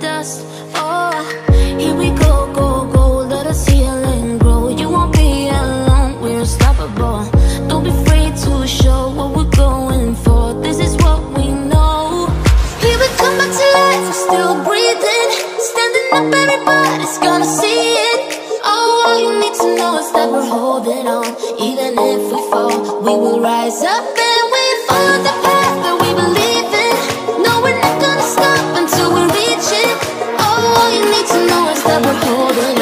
dust. Oh, here we go, go, go. Let us heal and grow. You won't be alone. We're unstoppable. Don't be afraid to show what we're going for. This is what we know. Here we come back to life. We're still breathing, standing up. Everybody's gonna see it. Oh, all you need to know is that we're holding on. Even if we fall, we will rise up to know is that we're holding